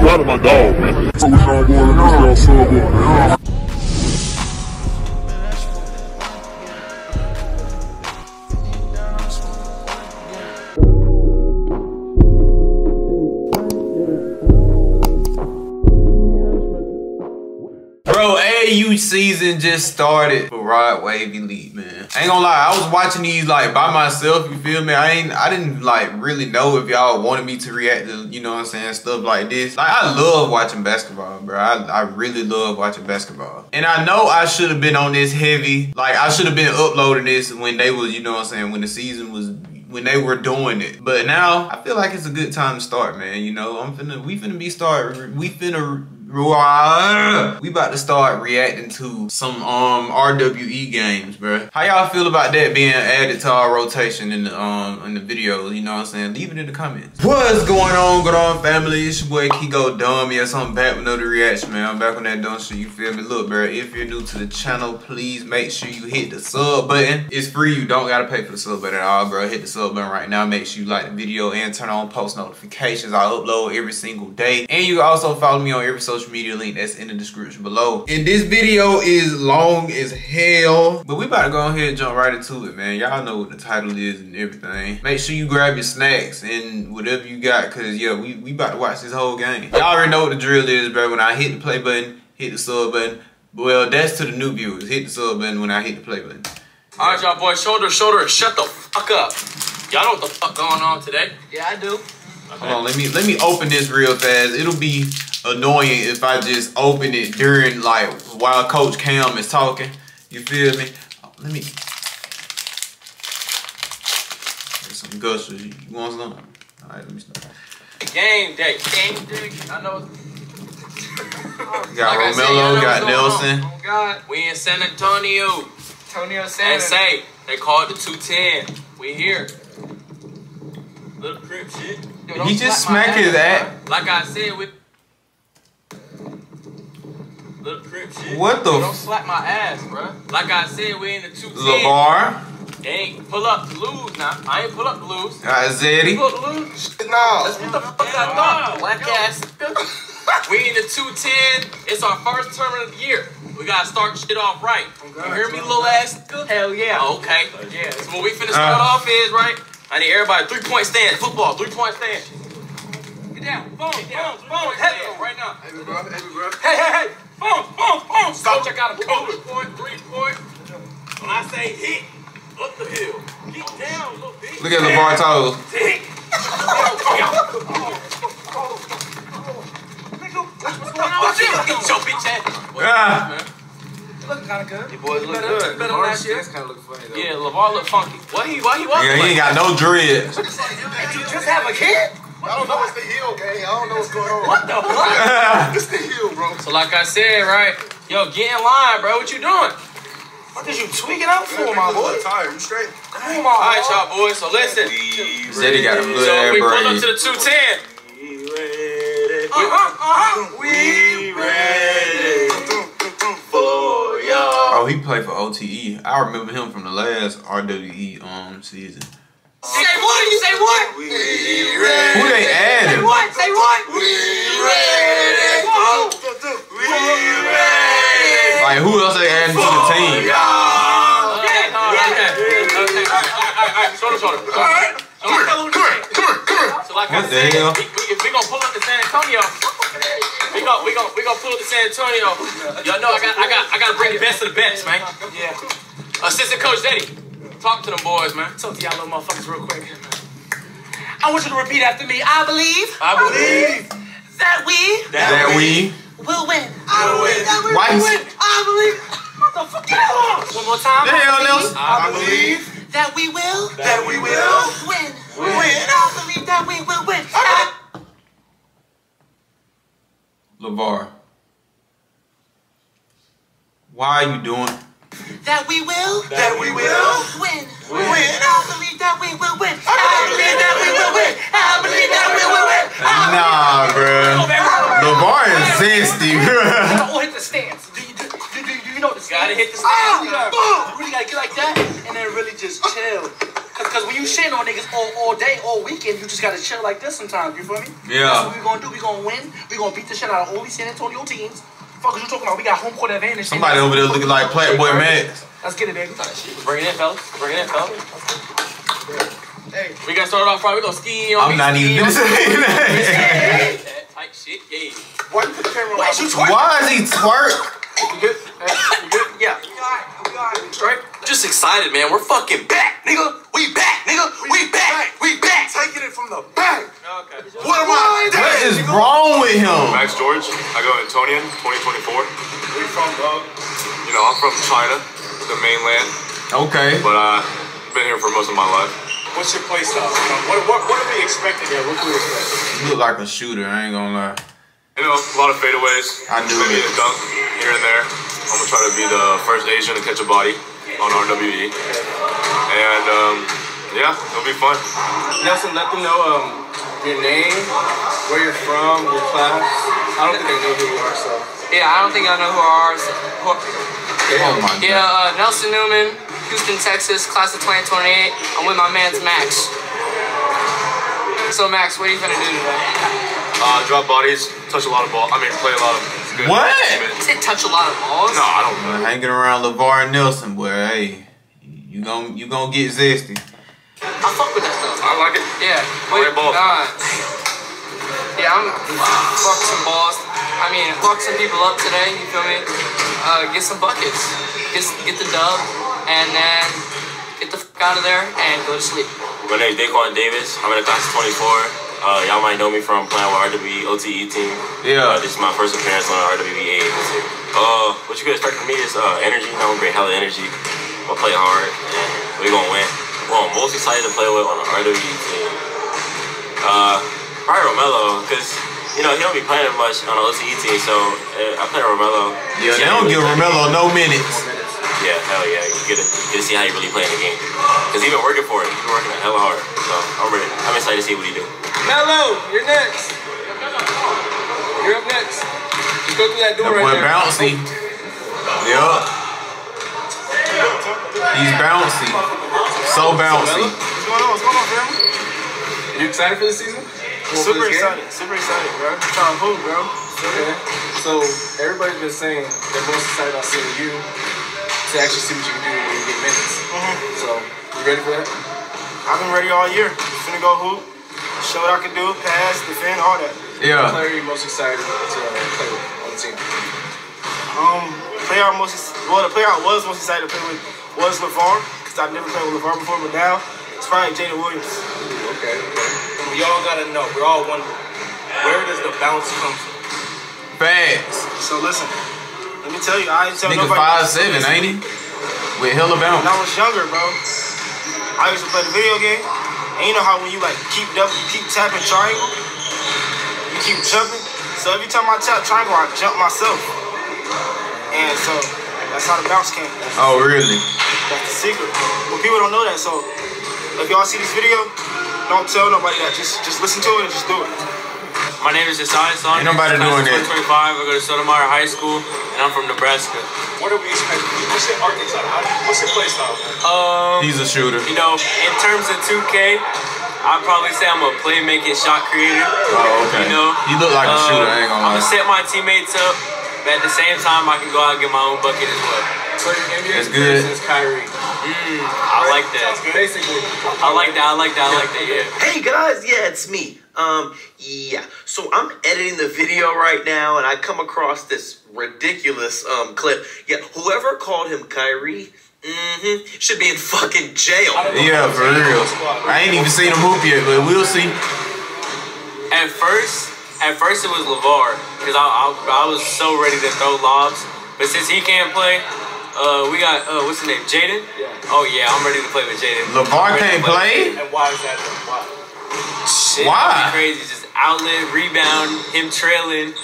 Subscribe to my dog, man. So we gonna go and make y'all sub man. Bro, AU season just started for Rod Elite, man. I ain't gonna lie, I was watching these like by myself, you feel me? I ain't I didn't like really know if y'all wanted me to react to, you know what I'm saying, stuff like this. Like I love watching basketball, bro. I, I really love watching basketball. And I know I should have been on this heavy. Like I should have been uploading this when they was, you know what I'm saying, when the season was when they were doing it. But now I feel like it's a good time to start, man. You know, I'm finna we finna be start we finna we about to start reacting to some um RWE games, bro. How y'all feel about that being added to our rotation in the um in the videos? You know what I'm saying? Leave it in the comments. What's going on, GoDumb family? It's your boy KeeGoDumb. Yes, I'm back with another reaction, man. I'm back on that dumb shit. You feel me? Look, bro. If you're new to the channel, please make sure you hit the sub button. It's free. You don't gotta pay for the sub button at all, bro. Hit the sub button right now. Make sure you like the video and turn on post notifications. I upload every single day, and you can also follow me on every social social media link that's in the description below. And this video is long as hell, but we about to go ahead and jump right into it, man. Y'all know what the title is and everything. Make sure you grab your snacks and whatever you got, cause yeah, we, we about to watch this whole game. Y'all already know what the drill is, bro. When I hit the play button, hit the sub button. Well, that's to the new viewers. Hit the sub button when I hit the play button. All right, y'all boys, shoulder, shoulder, shut the fuck up. Y'all know what the fuck going on today? Yeah, I do. Hold on, let me let me open this real fast. It'll be annoying if I just open it during like while Coach Cam is talking. You feel me? Let me. There's some gushers. You want some? All right, let me start. Game day. Game day. I know. You got Like I said, Romelo, y'all know got Nelson. Oh God, We in San Antonio. Antonio And Sanders. say, they call it the 210. We here. Little crip shit. Yo, He just slap my smacked his ass, ass. Like I said, we. Little crip shit. What bro. Don't slap my ass, bro. Like I said, we in the 210. LeVar? They ain't pull up to lose now. I ain't pull up to lose. Got Zeddy. Pull the loose. No. That's what the fuck I thought. Black ass. We in the 210. It's our first tournament of the year. We gotta start shit off right. You hear me, little ass? Hell yeah. Oh, okay. Yeah. So what we finna start Uh. off is, right? I need everybody three point stand. Football, three point stand. Get down. Boom, Get down, boom, three boom. Head stand right now. Hey, bro. Hey, bro. Hey, hey, hey. Boom, boom, boom. Coach, I got a coach. Three point, three point. When I say hit, up the hill. Get down, little bitch. Look at LeVar toes. Hit. What's going on with you? Get your bitch ass. Ah. You looking kind of good. You boys look better, good. Better than last year. kind of look funny, though. Yeah, LeVar look funky. Why he, why he walking Yeah, he ain't got no dreads. Did you just have a kid? I don't know. It's the heel, gang. I don't know what's going on. What the fuck? It's the heel, bro. So like I said, right? Yo, get in line, bro. What you doing? What is you tweaking out for, my boy? Tired. You straight? Come on, All right, y'all boys. So listen. Zeddy got a So little we pull up to the 210. Uh-huh, uh-huh. We ready for y'all. Oh, he played for OTE. I remember him from the last RWE um season. Say what? You say what? We Who ready. they Say what? Say what? We ready. Whoa. We ready. Like who else they adding to the team? Y'all. Okay, all right, okay. Okay, all right, all right, all right. Shoulder, shoulder. All right. Come here. Come here. Come here. Come here. So like What I the said, hell? we, we, if we gonna pull up to San Antonio, we gonna we gonna we gonna pull up to San Antonio. Y'all know I got I got I gotta bring the best of the best, man. Yeah. Assistant Coach Eddie, talk to them boys, man. Talk to y'all little motherfuckers real quick. I want you to repeat after me. I believe I believe that we That we. will win. I believe that we will win. I believe. What the fuck? Get out! One more time. The hell, I Nelson? believe I believe that we will that we will. win. Win. I believe that we will win. LeVar. Why are you doing? That we will That we will. win. Win. I believe that we will win. I believe that we will win. I believe that we will win. Nah, bro. LeVar is zesty, bro. Oh, hit the stance. Do you, do, do, do, do you know the stance? Gotta hit the Ah, stance. boom. Really gotta get like that, and then really just chill. Cause Because when you shitting on niggas all, all day, all weekend, you just gotta chill like this sometimes. You feel me? Yeah. That's what we gonna do. We gonna win. We gonna beat the shit out of all these San Antonio teams. Fuck is you talking about? We got home court advantage. Somebody over there looking like Playboy Max. Let's get it, baby. Bring it in, fellas. Bring it in, fellas. Hey. We gotta start off right. We gonna ski on I'm me, not ski even on gonna me. say that. That Type shit, yeah. Why you put the camera on? Why you twerk? Why is he twerk? You good? Hey, you good? Yeah. We alright. We alright. Straight. Just excited, man. We're fucking back, nigga. We back, nigga. We back. We back. Taking it from the back. Okay. What am I? What is wrong with him? Max George. I go Antonian, 2024. Where you from, dog? You know, I'm from China, the mainland, Okay. but uh, been here for most of my life. What's your play style? What, what, what are we expecting here? What can we expect? You look like a shooter, I ain't gonna lie. You know, a lot of fadeaways. I knew Maybe it. a dunk here and there. I'm gonna try to be the first Asian to catch a body on RWE. And um, yeah, it'll be fun. Nelson, let them know um, your name, where you're from, your class. I don't think they know who you are, so. Yeah, I don't think I know who ours. Who, Oh my yeah, god. uh, Nelson Newman, Houston, Texas, class of 2028. I'm with my man's Max. So Max, what are you gonna do today? Uh, drop bodies, touch a lot of balls. I mean, play a lot of good. What? You said touch a lot of balls. No, I don't. Uh, Hanging around LeVar Nelson, boy, hey, you gon' you gonna get zesty. I fuck with that stuff. I like it. Yeah. Play ball. Uh, yeah, I'm fuck some balls. I mean, fuck some people up today. You feel me? Uh, get some buckets. Get get the dub, and then get the fuck out of there and go to sleep. My name's Daquan Davis. I'm in the class of 24. Uh, y'all might know me from playing with RWE OTE team. Yeah. Uh, this is my first appearance on RWE A this year. Uh, what you can expect from me is uh, energy. I'm gonna bring hella energy. I'm gonna play hard, and we're gonna win. Well, I'm most excited to play with on the RWE team. Uh, probably Romelo, because you know he don't be playing much on the OTE team, so uh, I play Romelo. Yeah, they don't give. Romelo no minutes. Yeah, hell yeah. You get to, you get to see how he really playing the game. Because he been working for it. He's been working hella hard. So I'm ready. I'm excited to see what he do. Mello, you're next. You're up next. Just go through that That door boy right there. bouncy. Yup. He's bouncy. So bouncy. What's going on? What's going on, fam? You excited for the season? Super this game? excited. Super excited, bro. Trying to hoop, bro. Okay. So everybody's been saying they're most excited about seeing you to actually see what you can do when you get minutes. Mm-hmm. So you ready for that? I've been ready all year. Finna go hoop. Show what I can do. Pass, defend, all that. What Yeah. player are you most excited to uh, play with on the team? Um, player I most well, the player I was most excited to play with was LeVar, because I've never played with LeVar before, but now it's probably Jaden Williams. Okay. We all gotta know. We're all wondering. Where does the bounce come from? Facts. So listen, let me tell you, I ain't tell Nigga nobody. five seven, ain't he? With hella When I bounce. was younger, bro, I used to play the video game, and you know how when you like keep double, you keep tapping triangle, you keep jumping. So every time I tap triangle, I jump myself, and so that's how the bounce came. Oh really? That's the secret. But people don't know that, so if y'all see this video, don't tell nobody that. Just just listen to it and just do it. My name is Asai Son. Ain't nobody doing that. 25. I go to Sotomayor High School, and I'm from Nebraska. What are we expecting? What's your archetype? How, what's your play style? Um, He's a shooter. you know, in terms of 2K, I'd probably say I'm a playmaking shot creator. Oh, okay. You know, He look like a um, shooter, I ain't gonna I'm gonna set my teammates up, but at the same time, I can go out and get my own bucket as well. So That's good. comparison is Kyrie. I like that. Basically. I like that. I like that. I like that. Yeah. Hey guys, yeah, it's me. Um, yeah. So I'm editing the video right now, and I come across this ridiculous um clip. Yeah, whoever called him Kyrie, mm-hmm, should be in fucking jail. Yeah, for real. I ain't even seen him hoop yet, but we'll see. At first, at first it was Levar because I, I I was so ready to throw lobs, but since he can't play, uh, we got uh, what's his name, Jaden. Yeah. Oh yeah, I'm ready to play with Jaden. LeVar can't play? And why is that? Why? Shit, Why? be crazy. Just outlet, rebound, him trailing,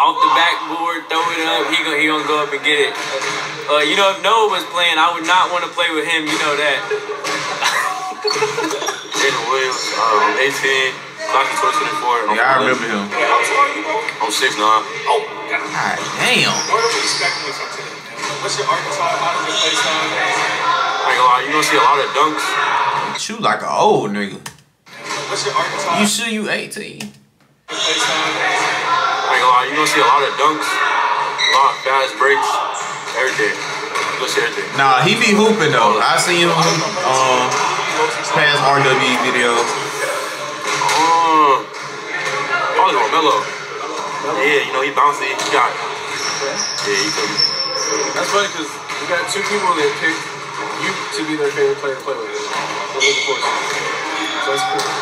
off the backboard, throw it up. He gonna he gonna go up and get it. Uh, you know, if Noah was playing, I would not want to play with him. You know that. Jaden Williams, um, 18, class of 2024. Yeah, I remember him. Yeah, how tall are you, bro? I'm 6'9". Oh, God. God damn. What are we expecting this from today? man? What's your archetype? How does your play style? I ain't gonna lie, you gonna see a lot of dunks, a Shoot like an old nigga. What's your Arkansas? You sure you 18? place on? I ain't gonna lie, you gonna see a lot of dunks, a lot of fast breaks, everything. You gonna see everything. Nah, he be hooping though. I seen him um past RWE videos. Um, probably on Melo. Yeah, you know, he bouncy, he got it. Yeah, he could. That's funny because we got two people that picked you to be their favorite player to play with. The Little Force. So that's cool.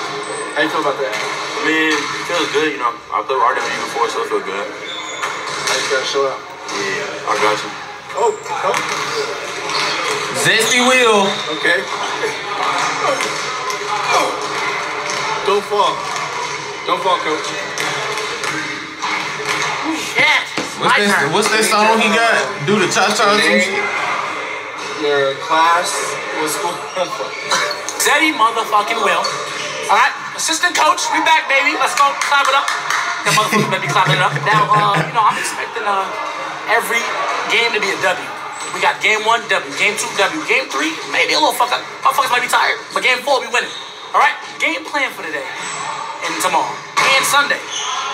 How you feel about that? I mean, it feels good, you know. I've played with RWE before, so it feels good. How you gotta show out? Yeah, I got you. Oh, oh, Zesty Will. okay. Don't fall. Don't fall, coach. Shit. What's My that? turn. What's that song he got? Do the cha cha or some shit. your class was school. Zeddy motherfucking Will. Alright, assistant coach, we back, baby. Let's go, clap it up. That motherfucker better be clapping it up. Now, uh, you know, I'm expecting uh, every game to be a W. We got game one, W. Game two, W. Game three, maybe a little fuck up. Motherfuckers might be tired. But game four, we winning. Alright? Game plan for today and tomorrow and Sunday.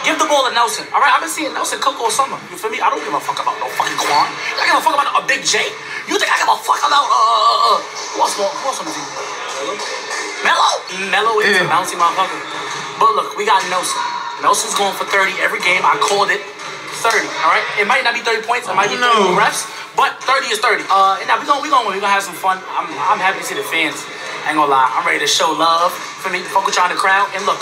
Give the ball to Nelson. All right, I've been seeing Nelson cook all summer. You feel me? I don't give a fuck about no fucking Quan. I give a fuck about a Big J. You think I give a fuck about uh uh uh? Who else? Who else on the team? Mello. Mello is a Yeah. bouncy motherfucker. But look, we got Nelson. Nelson's going for 30 every game. I called it 30. All right. It might not be 30 points. It might be 30 No. refs. But 30 is 30. Uh, and now we're gonna we gonna we gonna have some fun. I'm I'm happy to see the fans. I ain't gonna lie. I'm ready to show love for me. Fuck with y'all in the crowd. And look,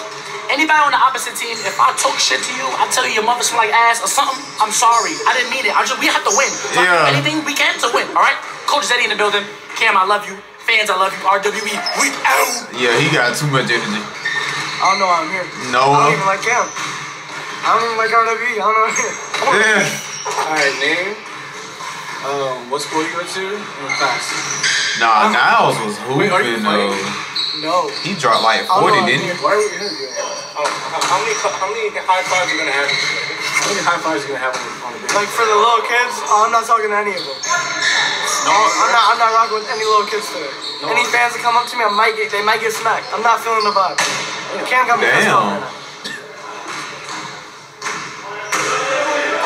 anybody on the opposite team, if I talk shit to you, I tell you your mother smell like ass or something. I'm sorry. I didn't mean it. I just we have to win. So Yeah. anything we can to win. All right. Coach Zeddy in the building. Cam, I love you. Fans, I love you. RWE, we out. Yeah, he got too much energy. I don't know why I'm here. No. I don't even like him. I don't even like RWE. I don't know. Yeah. All right, name. Um, what school you went to and class? Nah, Niles was Wait, are you hooping though. No. He dropped like 40, know why I'm didn't he? Why are we interviewing? Oh, how how many how many high fives you gonna have? How many high fives you gonna have on the, on? Like for the little kids, oh, I'm not talking to any of them. No, I'm not. I'm not rocking with any little kids today. Any fans that come up to me, I might get. They might get smacked. I'm not feeling the vibe. Cam got me pissed off Damn. right now.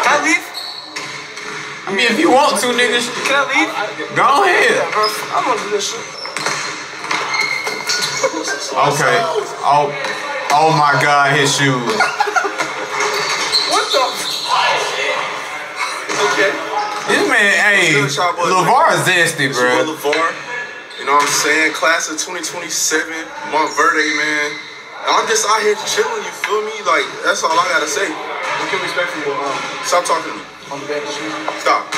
Can I leave? I mean, if you want to, niggas, Can I leave? go ahead. Yeah, bro. I'm gonna do this shit. Okay. Oh, oh my God, his shoes. What the? Okay. This man, hey, Good shot, boy. Zesty, bro. LeVar. You know what I'm saying? Class of 2027, Montverde, man. I'm just out here chilling, you feel me? Like, that's all I gotta say. What can we expect from you um, Stop talking to me. on the bench? Stop.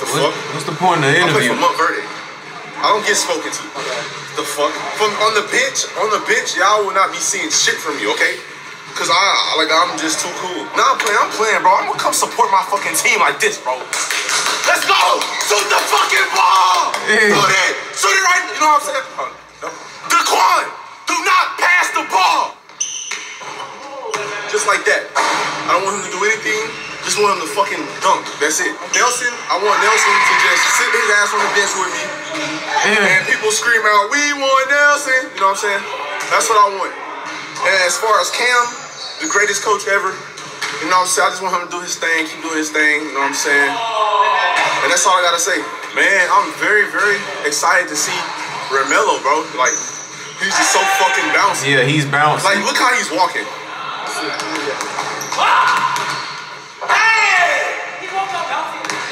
The What, fuck? what's the point of the interview? I play interview? for Montverde. I don't get spoken to. The fuck? From on the bench, on the bench, y'all will not be seeing shit from me, okay? Cause I like I'm just too cool. Nah, I'm playing, I'm playing, bro. I'm gonna come support my fucking team like this, bro. Let's go! Shoot the fucking ball! Yeah. Shoot it! Shoot it right! You know what I'm saying? Oh, no. Daquan! Do not pass the ball! Just like that. I don't want him to do anything. Just want him to fucking dunk. That's it. Nelson, I want Nelson to just sit his ass on the bench with me Yeah. and people scream out, "We want Nelson!" You know what I'm saying? That's what I want. And as far as Cam, the greatest coach ever, you know what I'm saying? I just want him to do his thing, keep doing his thing. You know what I'm saying? And that's all I gotta say. Man, I'm very, very excited to see Romelo, bro. Like, he's just so fucking bouncy. Yeah, he's bouncing. Like, look how he's walking.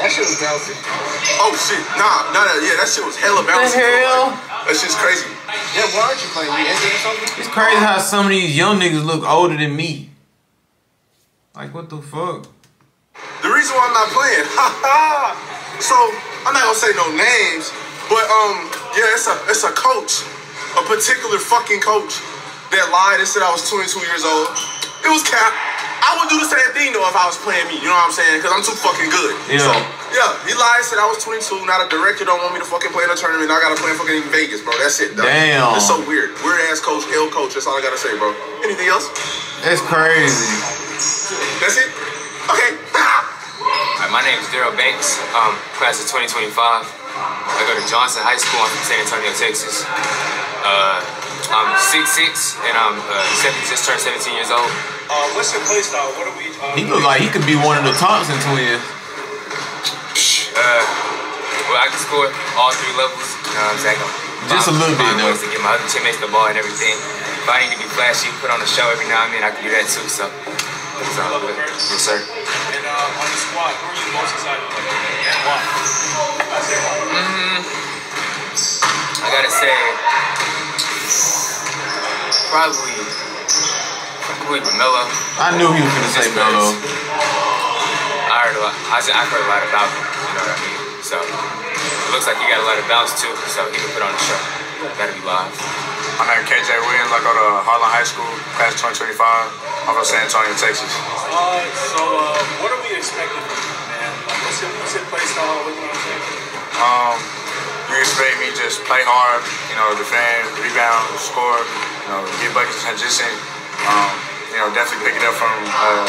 That shit was bouncy. Oh shit, nah, nah, nah, yeah, that shit was hella What bouncy. the bro. hell? Like, that shit's crazy. Yeah, why aren't you playing? me? or something? It's crazy how some of these young niggas look older than me. Like, what the fuck? The reason why I'm not playing, so I'm not gonna say no names, but um, yeah, it's a it's a coach, a particular fucking coach that lied and said I was 22 years old. It was cap. I would do the same thing though if I was playing me. You know what I'm saying? Because I'm too fucking good. Yeah. So yeah, he lied, said I was 22. Now the director don't want me to fucking play in a tournament. I gotta play in fucking Vegas, bro. That's it. Dog. Damn. It's so weird. Weird ass coach, L coach. That's all I gotta say, bro. Anything else? That's crazy. That's it. Okay. Like, my my name is Daryl Banks. Um, class of 2025. I go to Johnson High School. I'm from San Antonio, Texas. Uh, I'm 6'6", and I'm uh, seven, just turned 17 years old. Uh, what's your play style? What are we? Uh, He look like he could be one of the Thompson twins. Uh, well, I can score all three levels. You know what I'm saying? Just a little bit, Find though. ways to get my other teammates the ball and everything. If I need to be flashy, put on a show every now and then, I can do that too. So, it's all good. Yes, sir. and uh, on the squad, who are you most excited to play with? And why? Mm, I gotta say, probably, probably Melo. I knew he was gonna say Melo. I heard a lot. I, I heard a lot about him. You know what I mean? So it looks like he got a lot of bounce too. So he can put on a show. Gotta be live. My name is KJ Williams. I go to Harlan High School, class 2025. I'm from San Antonio, Texas. Uh, so uh, what are we expecting from you, man? Like, what's your, what's your play style? What you know what I'm? Um, you expect me just play hard, you know, defend, rebound, score, you know, get buckets in transition. Um, you know, definitely pick it up from uh,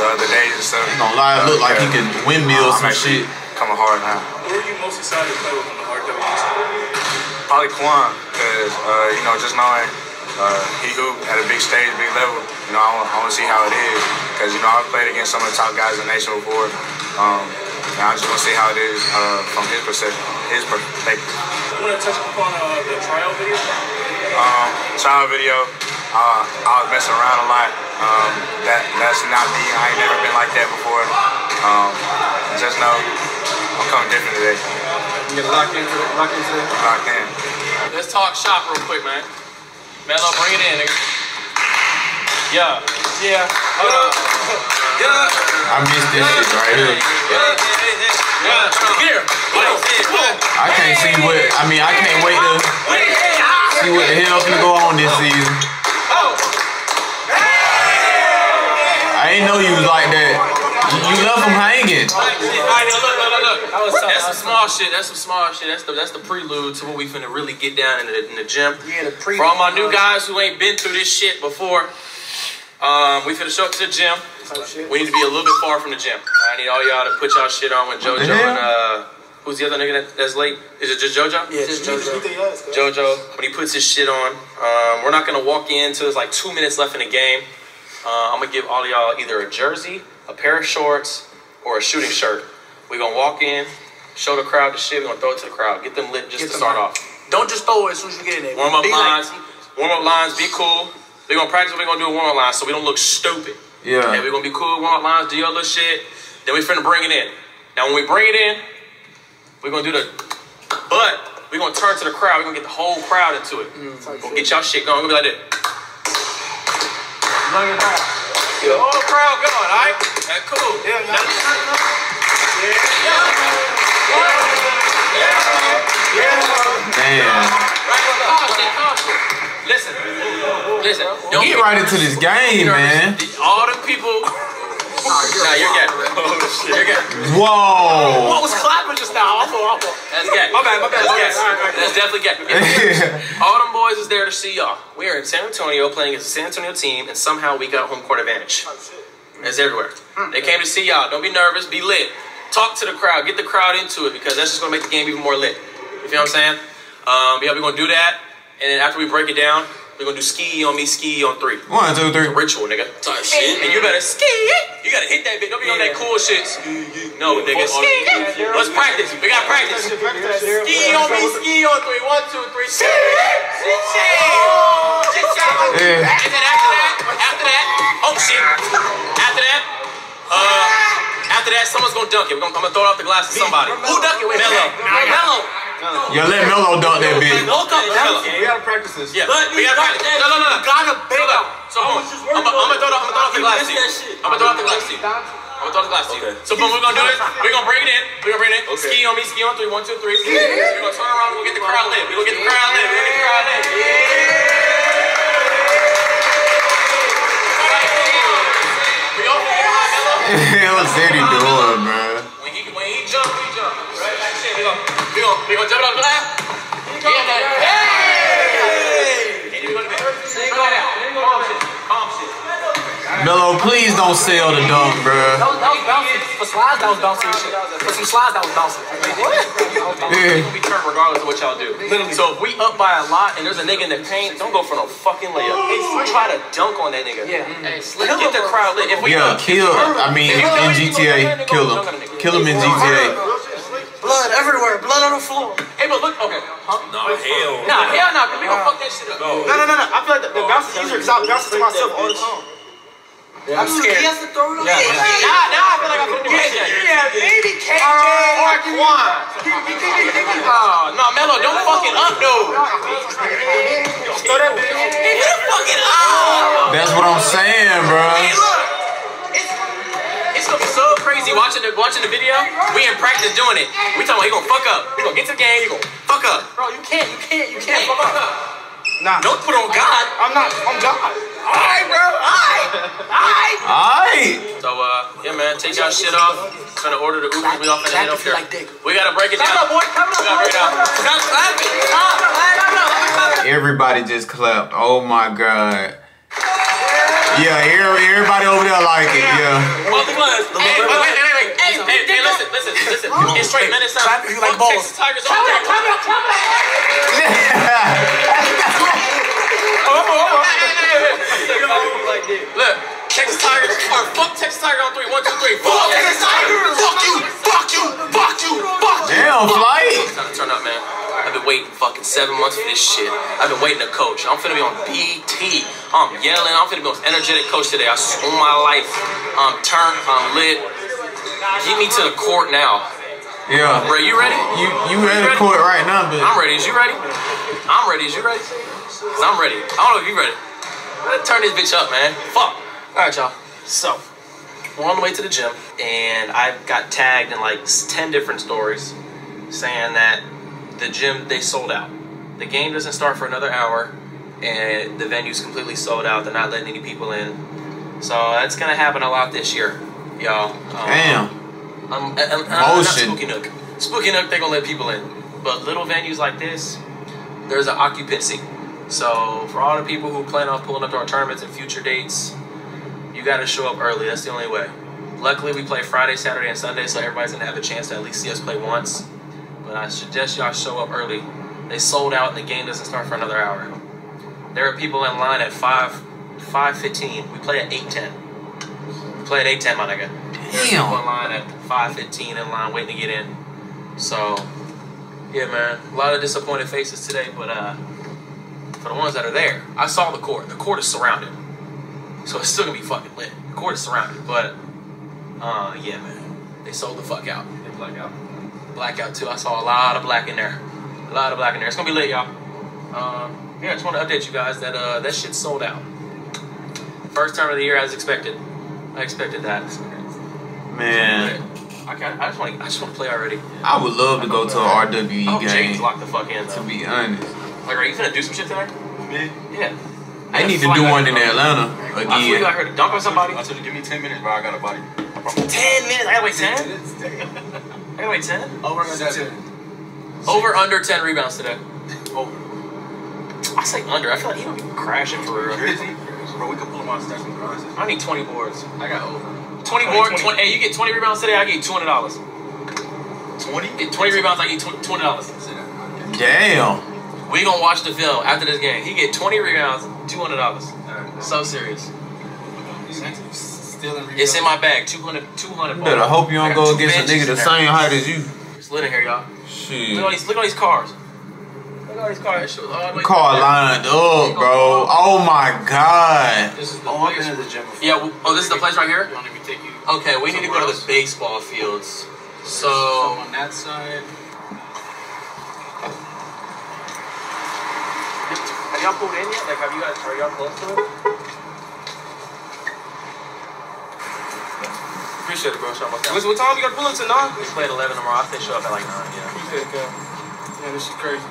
the other days and stuff. Gonna lie, it look like he could windmill I'm some shit. Coming hard now. Who are you most excited to play with on the RWE side? Probably Kwan, because, uh, you know, just knowing uh, he hoop at a big stage, big level, you know, I want, I want to see how it is. Because, you know, I've played against some of the top guys in the nation before. Um, and I just want to see how it is uh, from his perspective. His perspective. You want to touch upon uh, the trial video? Um, child video, uh, I was messing around a lot. Um, that that's not me. I ain't never been like that before. Um, just know I'm coming different today. You get locked into it, locked into it. Locked in. Let's talk shop real quick, man. Melo, bring it in, nigga. Yeah. Yeah. Hold on. Yeah. I missed this shit right here. Yeah. Here. I can't see what. I mean, I can't wait to see what the hell's gonna go on this season. I ain't know you was like that. You, you left him hanging. All right, now look, look, look, look. That's some small shit. That's some small shit. That's the that's the prelude to what we finna really get down in the, in the gym. Yeah, the pre. For all my new guys who ain't been through this shit before, um, we finna show up to the gym. We need to be a little bit far from the gym. I need all y'all to put y'all shit on when JoJo and uh, who's the other nigga that, that's late? Is it just JoJo? Yeah, just JoJo. JoJo, when he puts his shit on, um, we're not gonna walk in until there's like two minutes left in the game. Uh, I'm gonna give all of y'all either a jersey, a pair of shorts, or a shooting shirt. We're gonna walk in, show the crowd the shit. We're gonna throw it to the crowd, get them lit just Get to start hype. off. Don't just throw it as soon as you get in there. Warm up Be like- lines, warm up lines, be cool. We're gonna practice what we're gonna do in warm up lines so we don't look stupid. Yeah. And we're gonna be cool, warm up lines, do your little shit. Then we finna bring it in. Now when we bring it in, we're gonna do the but we're gonna turn to the crowd, we're gonna get the whole crowd into it. Mm. We're gonna get y'all shit going. We're gonna be like this. The whole crowd going, alright? That cool. Yeah, Damn. Caution, caution. Listen, listen. Don't Get right into this game, man. All the people. Nah, you're gay. You're gay. Whoa. What was clapping just now? Awful, awful. That's gay. My bad, my bad. That's gay. That's definitely gay. All them boys is there to see y'all. We are in San Antonio playing against the San Antonio team, and somehow we got home court advantage. It's everywhere. They came to see y'all. Don't be nervous. Be lit. Talk to the crowd. Get the crowd into it because that's just gonna make the game even more lit. You feel what I'm saying? Um, yeah, we're gonna do that, and then after we break it down, we're gonna do ski on me, ski on three. One, two, three. Ritual, nigga. Type shit. And you better ski. You gotta hit that bitch. Don't be on that cool shit. No, nigga. Ski. Let's practice. We gotta practice. Ski on me, ski on three. One, two, three. Ski. Yeah. And then after that, after that, oh shit. After that, uh, after that, someone's gonna dunk it. Gonna, I'm gonna throw it off the glass to somebody. Who dunk it? Mello. Mello. Yo, let Melo dunk that bitch. Look up, Mello. We gotta practice this. Yeah, we gotta practice. No, no, no, no. Gotta So out. so boom. I'm gonna I'm gonna throw it off, I'm gonna throw the glass to you. I'm gonna throw it off the glass to you. I'm gonna throw the glass to you. So boom, we're gonna do this. We're gonna bring it in. We're gonna bring it in. Ski on me, ski on three. One, two, three. We're gonna turn around. We're gonna get the crowd lit. We're gonna get the crowd lit. We're gonna get the crowd lit. We all get. What's Eddie doing, man? When he when he jump, we jump. Right? Like shit. We gonna we gonna we gonna jump it off the glass. Yeah, man. Hey! And then we gonna do it. Calm down. Calm shit. Calm shit. Melo, please don't sell the dunk, That bruh. was, that was bouncing. For slides, that was bouncing and shit. For some slides, that was bouncing. What? Yeah. It'll be turned regardless of what y'all do. Literally. So if we up by a lot and there's a nigga in the paint, don't go for no fucking layup. Try to dunk on that nigga. Yeah. Hey, Get the crowd lit. If we Yeah, kill. I mean, in GTA, kill him. Kill him in GTA. Blood everywhere. Blood on the floor. Hey, but look, okay. Huh? Nah, hell. Nah, hell nah, cause we gonna fuck that shit up. No, no, no, no. I feel like the, the bounce is easier because I bounce it to myself all the time. Yeah, I'm scared. He has to throw it Nah, on. nah, I feel like I'm finna do KJ. Yeah, maybe KJ. Or Quan. Oh, no, Melo, don't fuck it up, though. Throw that bitch. He finna fuck it up. That's what I'm saying, bro. Hey, look. It's, it's gonna be so crazy watching the watching the video. We in practice doing it. We talking about he gonna fuck up. He gonna get to the game. He gonna fuck up. Bro, you can't. You can't. You can't. Fuck up. Nah, Don't put on God. I'm not. I'm God. All right, bro. All right. All right. Alright. So, uh, yeah, man, take y'all shit off. Gonna order the Uber. We off in the head up here. We gotta break it down. Clap up, boy. Clap it We up, gotta break it down. Stop clapping. Stop. Clap. Clap. Everybody just clapped. Oh my god. Yeah, everybody over there like it. Yeah. Both of us. Hey, wait, wait, wait, wait. Hey, hey, hey, listen, listen, listen. It's straight, man. It's not. Clap if you like Fuck balls. Texas Tigers all day. Clap it up, clap it up. Look, Texas Tigers, or fuck Texas Tigers on three. One, two, three. Fuck Texas Tigers. Fuck you. Fuck you. Fuck you. Fuck you. Damn, flight. It's time to turn up, man. I've been waiting fucking seven months for this shit. I've been waiting to coach. I'm finna be on BT. I'm yelling. I'm finna be the most energetic coach today. I swear on my life. I'm turned. I'm lit. Get me to the court now. Yeah. Bro, you ready? You you at the court right now, I'm ready. Is you ready? I'm ready. Is you ready? Cause I'm ready. I don't know if you ready. Let's turn this bitch up, man. Fuck. All right, y'all. So, we're on the way to the gym, and I got tagged in like 10 different stories saying that the gym, they sold out. The game doesn't start for another hour, and the venue's completely sold out. They're not letting any people in. So, that's gonna happen a lot this year, y'all. Um, damn. I'm, I'm, I'm not. Spooky Nook. Spooky Nook, they gonna let people in. But little venues like this, there's an occupancy. So for all the people who plan on pulling up to our tournaments and future dates, you gotta show up early. That's the only way. Luckily, we play Friday, Saturday, and Sunday, so everybody's gonna have a chance to at least see us play once. But I suggest y'all show up early. They sold out, and the game doesn't start for another hour. There are people in line at five, five fifteen. We play at eight ten. We play at eight ten, my nigga. There's people in line at five fifteen in line waiting to get in. So, yeah, man, a lot of disappointed faces today. But uh, for the ones that are there, I saw the court. The court is surrounded, so it's still gonna be fucking lit. The court is surrounded, but uh, yeah, man, they sold the fuck out. They blackout. Blackout too. I saw a lot of black in there. A lot of black in there. It's gonna be lit, y'all. Um, yeah, I just want to update you guys that uh, that shit sold out. First term of the year as expected. I expected that. Man, I, got, I just want to. I just want to play already. I would love to go to an I RWE hope James game. locked the fuck in To be honest, Like, are you gonna do some shit today? Me? Yeah. They need to do one in Atlanta again. I flew out again. here to dunk on somebody. I told you, give me 10 minutes, bro. I got a body. Ten minutes. I gotta wait ten. I gotta wait ten. Over under two. Over under ten rebounds today. Over. I say under. I feel like he don't be crashing for real. Crazy. Bro, we could pull him out stats from garages. I need twenty boards. I got over. Twenty boards. 20, hey, you get twenty rebounds today. I get two hundred dollars. 20? Get twenty rebounds. I get twenty dollars. Damn. We gonna watch the film after this game. He get twenty rebounds, two hundred dollars. So serious. Still in It's in my bag. 200, 200 You better hope you don't go against a nigga the in there. same height as you. It's lit in here, y'all. Look at all Shit. these. Look at all these cars. Look at all these cars. That shit all the Car lined up, bro. Oh my god. This is the Oh, place. the gym before. Yeah. Oh, this is the place right here. You want me to take you Okay, we need to go to the baseball fields. So on that side? Have y'all pulled in yet? Like, have you guys? Are y'all close to it? Appreciate it, bro. Shout out. What, what time you got to pull up to now? We play at 11 tomorrow. I say show up at like 9. Yeah. Appreciate it, girl. Man, this shit crazy.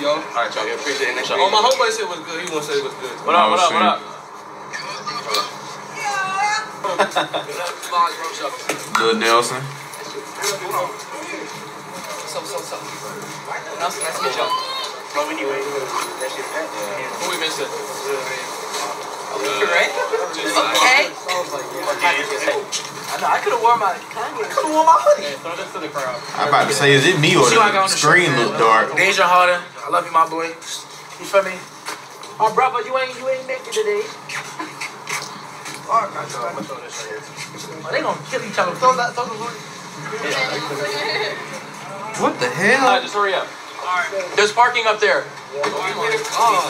Yo. All right, y'all. Yeah, appreciate it. Next Oh, my homeboy said it was good. He want to say it was good. What up? What up? What up? Good Nelson. What's up, what's up, what's up? Nice, nice to meet y'all. Who we missing? Right? Okay. I know. I could have worn my. I could have worn my hoodie. Throw this to the crowd. I'm about to say, is it me or See what I got the on the screen shirt, look dark? Deja Harder, I love you, my boy. You feel me? Oh, brother, you ain't you ain't make it today. Oh, they gonna kill each other. Throw that, throw the What the hell? Uh, just hurry up. There's parking up there. Oh!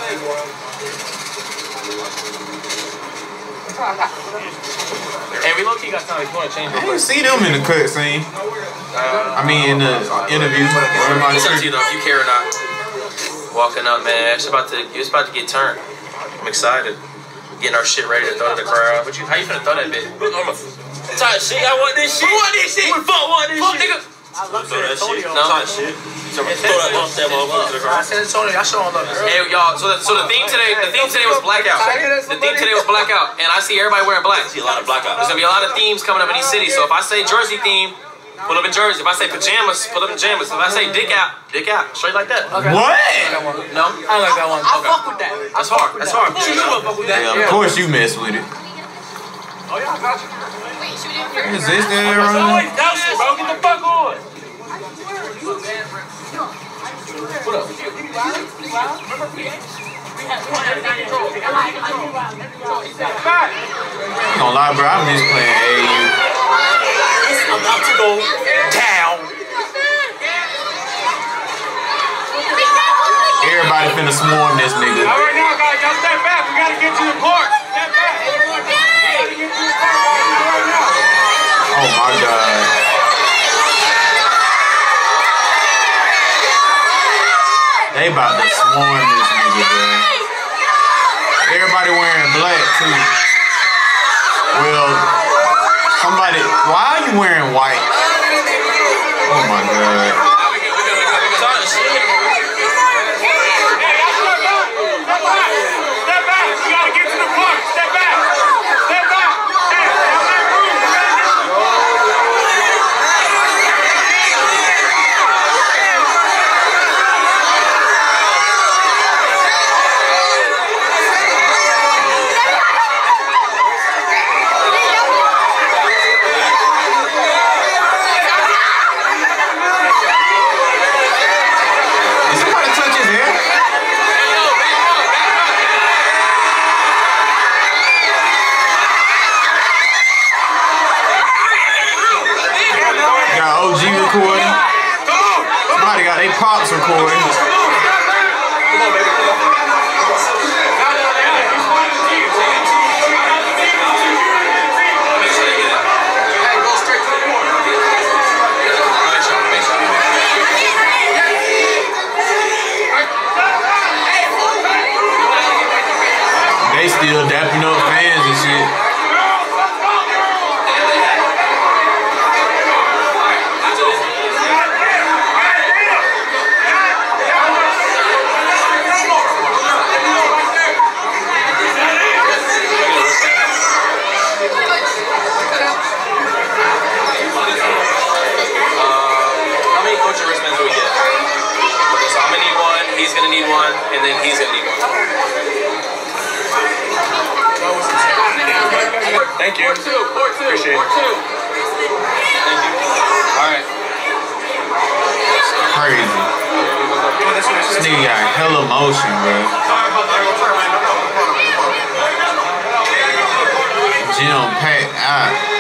Hey, we low key got time if you want to change I didn't see them in the cutscene. Uh, I mean, in the interview. Where It's up to you though, if you care or not. Walking up, man. It's about to it's about to get turned. I'm excited. Getting our shit ready to throw to the crowd. But you how you finna throw that bit? Tight shit. I want this shit. Who want this shit? Who the fuck want this Fuck shit? nigga. Throw that shit. No. Tight shit. So throw that bump that motherfucker to the I crowd. San Antonio, y'all showing love. Hey y'all, so the, so the theme today, the theme today was blackout. The theme today was blackout, and I see everybody wearing black. I See a lot of blackouts. There's gonna be a lot of themes coming up in these cities. So if I say Jersey theme, pull up in Jersey. If I say pajamas, pull up in pajamas. If I say dick out, dick out. Straight like that. Okay. What? No? I like that one. I Okay. fuck with that. That's hard. That's hard. You know fuck with that. Yeah, of course you mess with it. Oh yeah, I got you. Is this the air running? Nelson, bro, get the fuck on. I'm gonna lie, bro. I miss playing AU. It's about to go down. Everybody finna swarm this nigga. All right now, guys, y'all step back. We gotta get to the court. Step back. We gotta get to the court right now. Oh my god. They about to swarm this nigga, bro. Everybody wearing black too. Well, somebody. Why are you wearing white? Oh my god. Gym packed out.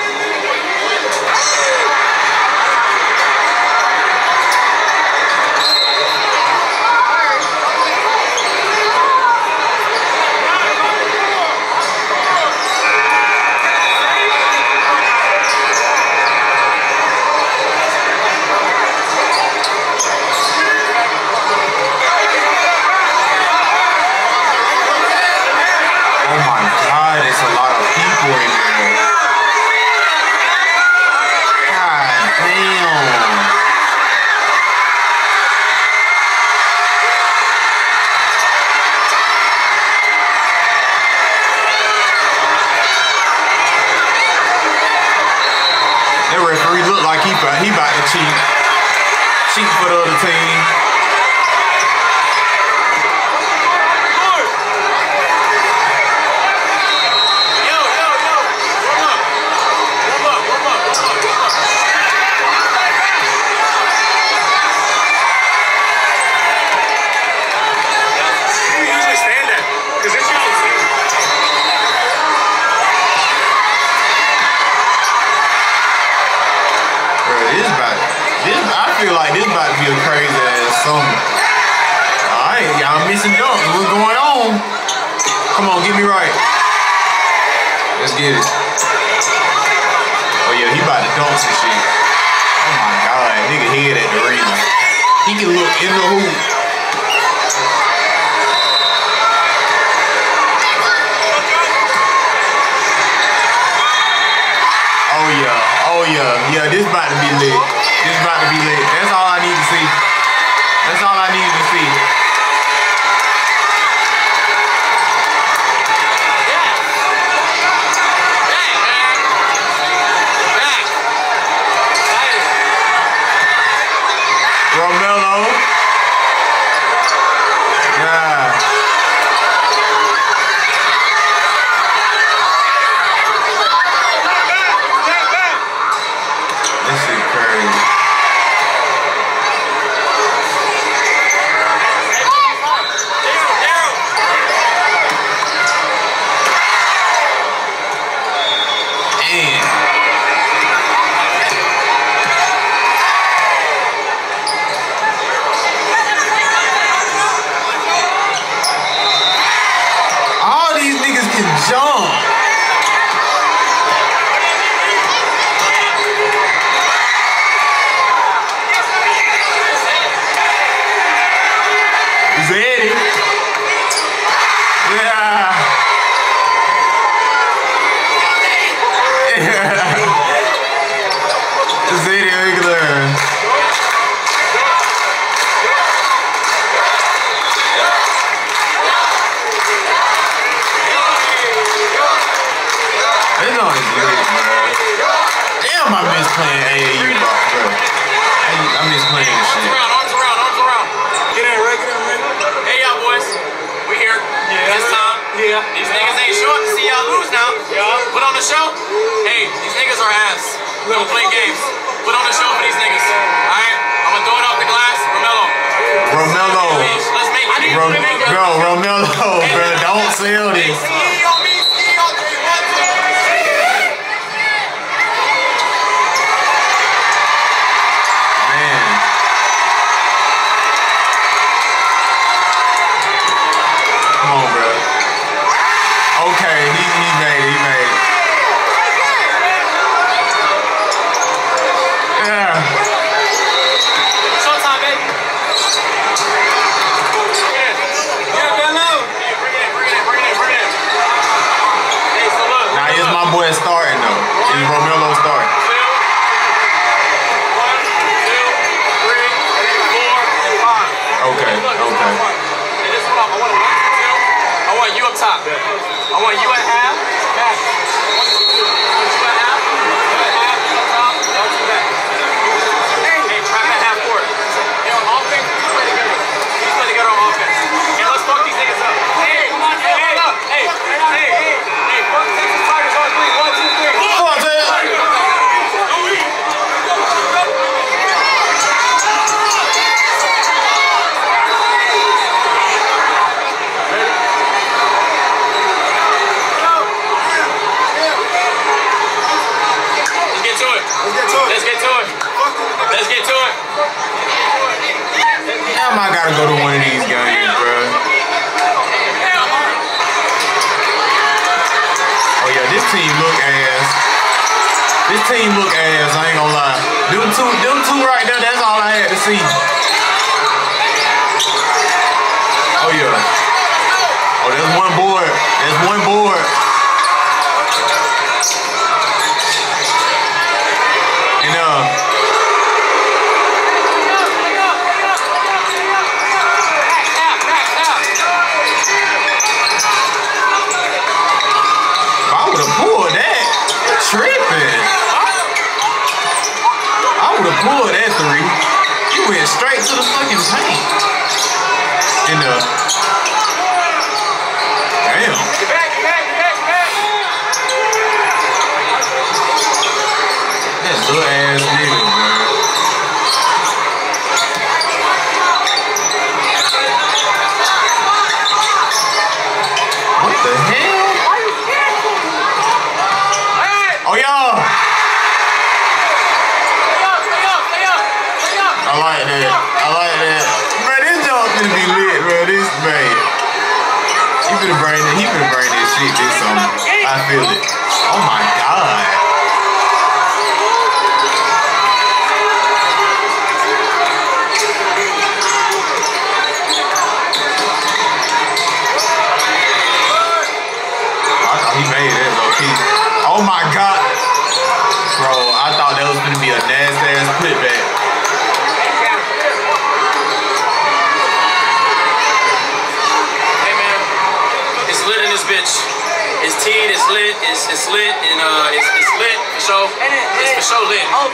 I feel it.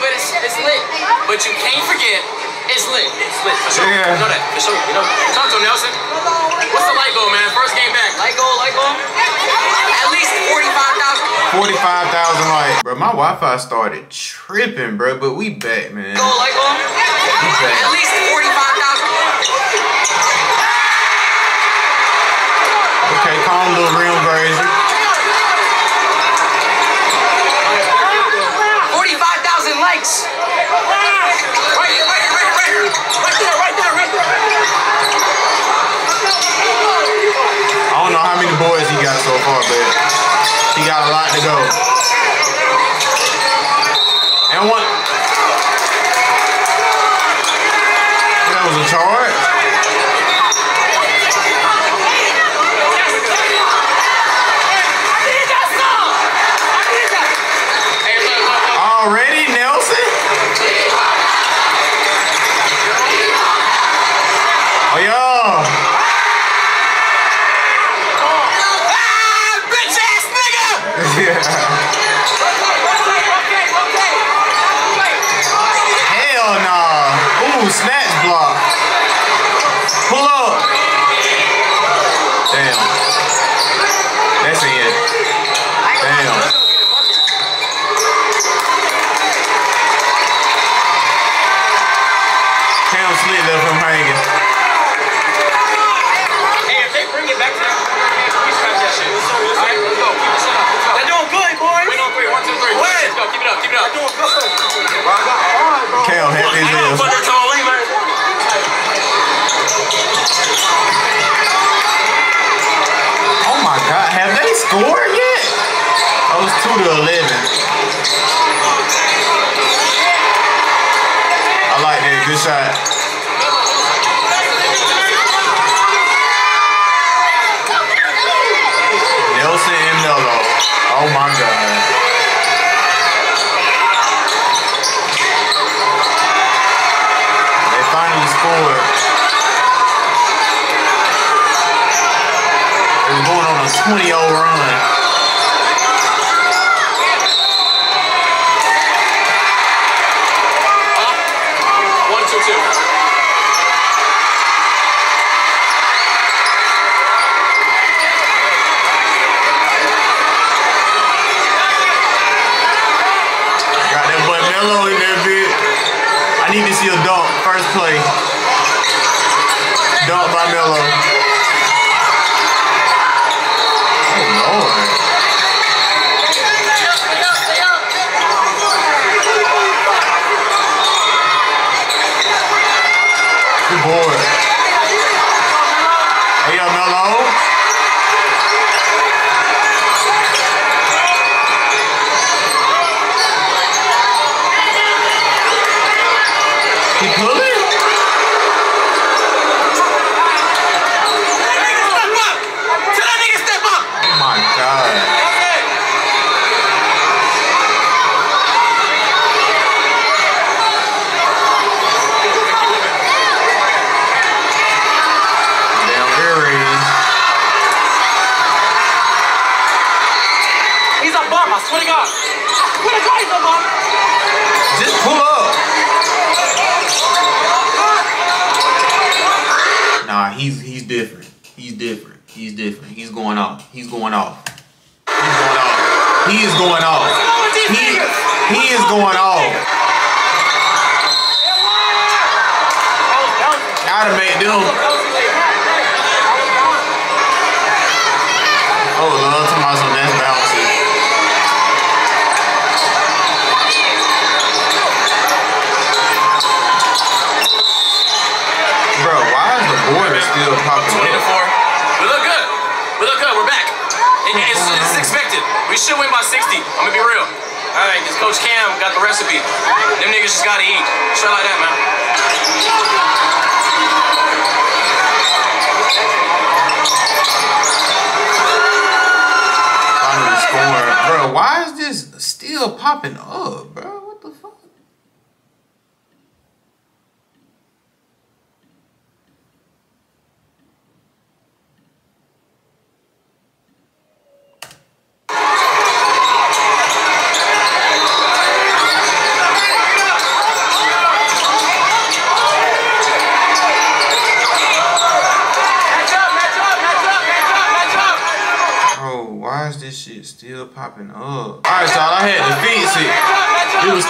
but it's, it's lit. But you can't forget, it's lit. It's lit, for sure. Yeah. You know that, for sure. You know, talk to him, Nelson. What's the light goal, man? First game back. Light goal, light goal. At least 45,000. 45,000 light. Bro, my Wi-Fi started tripping, bro, but we back, man. Goal, light goal. At least Go.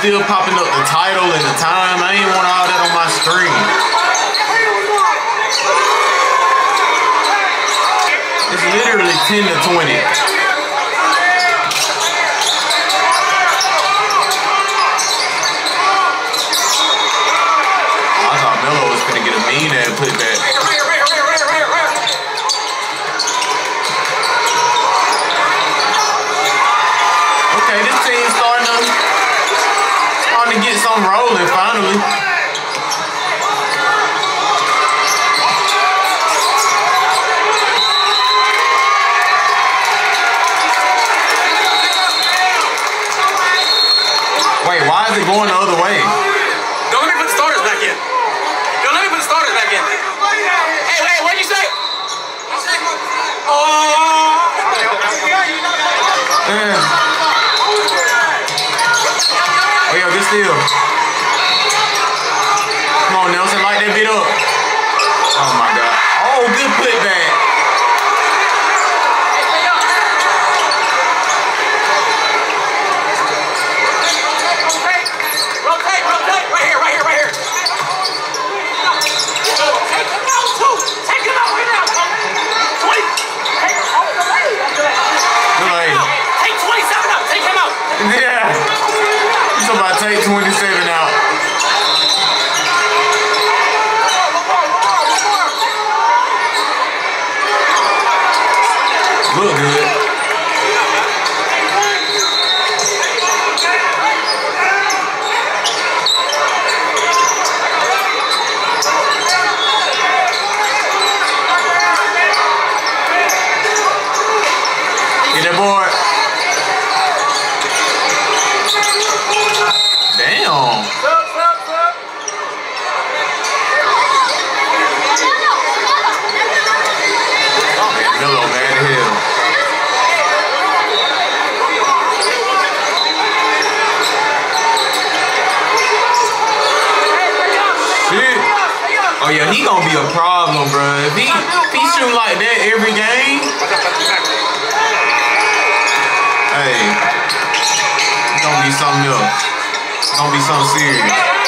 still popping up the title and the time. I ain't want all that on my screen. It's literally 10 to 20. he gonna be a problem, bro. If he, he shoot like that every game. Hey, it's gonna be something else. It's gonna be something serious.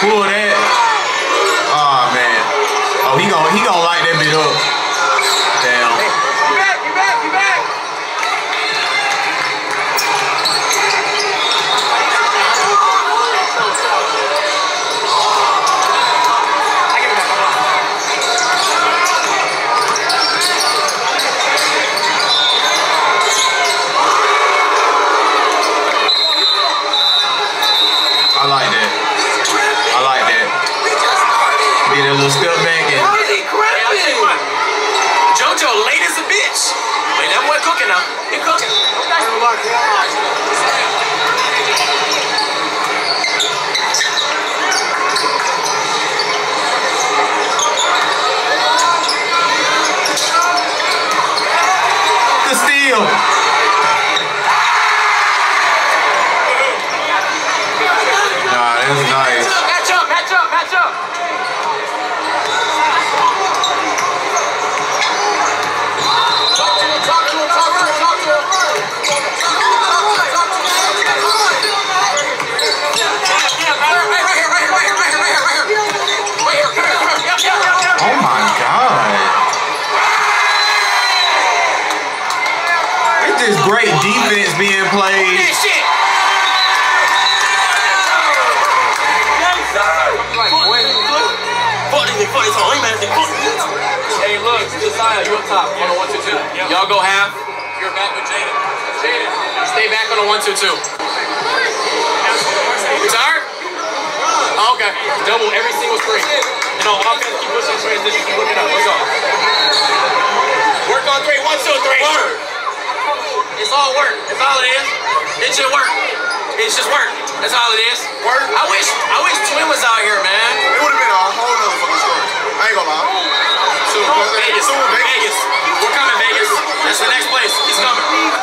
Pull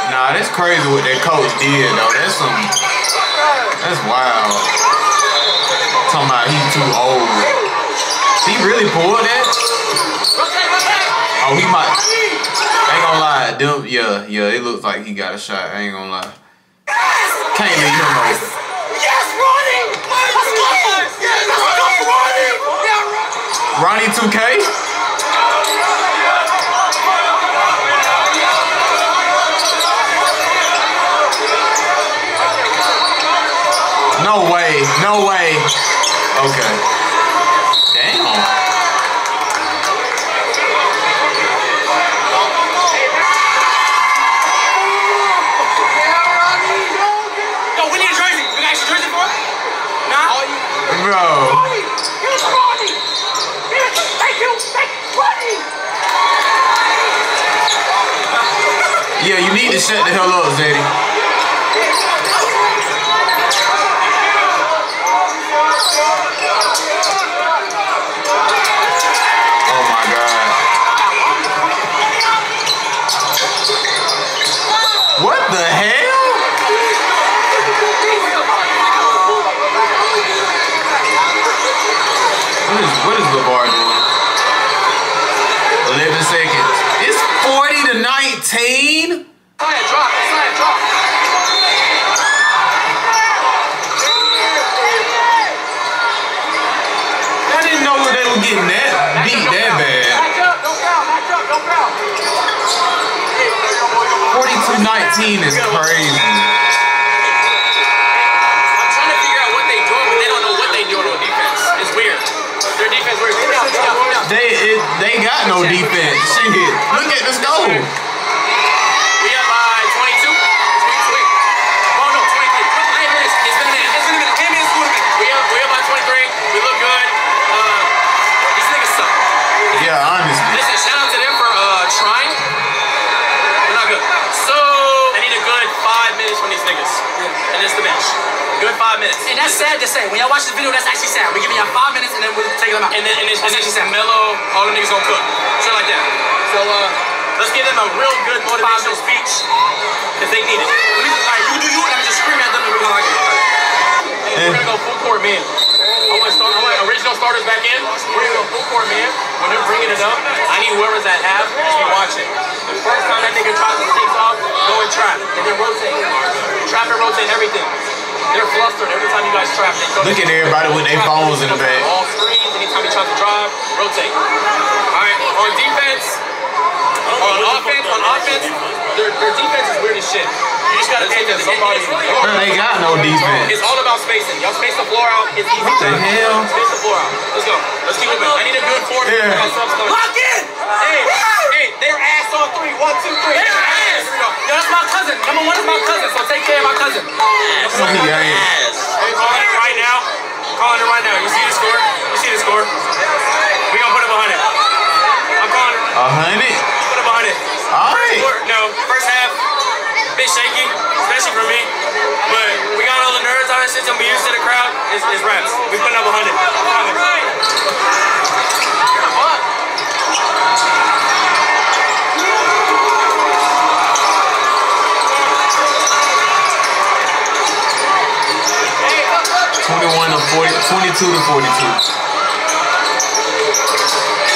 Nah, that's crazy what that coach did though. That's some. That's wild. Talking about he too old. He really pulled that. Oh, he might. I ain't gonna lie. Them, yeah, yeah. It looks like he got a shot. I ain't gonna lie. Can't leave him over. Ronnie 2K? No way, no way. Okay. Damn. Yo, we need a jersey. You got extra jersey for him? Nah? Bro. Here's Ronnie! Here's, thank you! Thank Ronnie! Yeah, you need to shut the hell up, Zeddy. Oh my god. What the hell? What is what is LaVar doing? 11 seconds. It's 40 to 19? Slide, drop, slide, drop. I didn't know they were getting that beat that bad. Match up, don't foul, match up, don't foul. 42-19 is crazy. I'm trying to figure out what they doing, but they don't know what they doing on defense. It's weird. They're weird. They it, they got no defense. Shit. Look at this goal. We up by 22. 22. Oh no, 23. Nine minutes. It's been a minute. It's been a minute. Ten minutes. Two minutes. We up. We up by 23. We look good. Uh, these niggas suck. Yeah, honestly. Listen, shout out to them for uh trying. They're not good. So they need a good five minutes from these niggas, and it's the bench. Good five minutes. And that's sad to say. When y'all watch this video, that's actually sad. We're giving y'all five minutes and then we're taking them out. And then and it's, and That's it's actually sad. mellow. All the niggas gonna cook. Shit like that. So uh, let's give them a real good motivational speech because they need it. We, all right, you do you, and I'm just scream at them and we're gonna like it. Hey, we're gonna go full court man. I want to start. I want original starters back in. We're gonna go full court man. When they're bringing it up, I need whoever's at half just be watching. The first time that nigga tries to take off, go and trap, and then rotate. Trap and rotate everything. They're flustered every time you guys trap. They throw Look at everybody with their phones in the back. All screens, anytime he tries to drive, rotate. All right, on defense, on offense, on offense, their, their defense is weird as shit. You just gotta take that. Somebody, it's really Bro, they got no defense. It's all about spacing. Y'all space the floor out. It's easy. What the hell? Space the floor out. Let's go. Let's keep moving. I need a good four. Yeah. Lock in. Hey, hey, they're ass on three. One, two, three. They're Yo, that's my cousin. Number one is my cousin, so take care of my cousin. Yes. Yes. yes. Hey, calling it right now. Calling it right now. You see the score? You see the score? We gonna put it behind it. I'm calling it. A hundred? Put it behind it. All right. Four, no, first half, bit shaky, especially for me. But we got all the nerves on our system. We used to the crowd. It's, it's reps. We put it up a hundred. Right. 40, 22 to 42.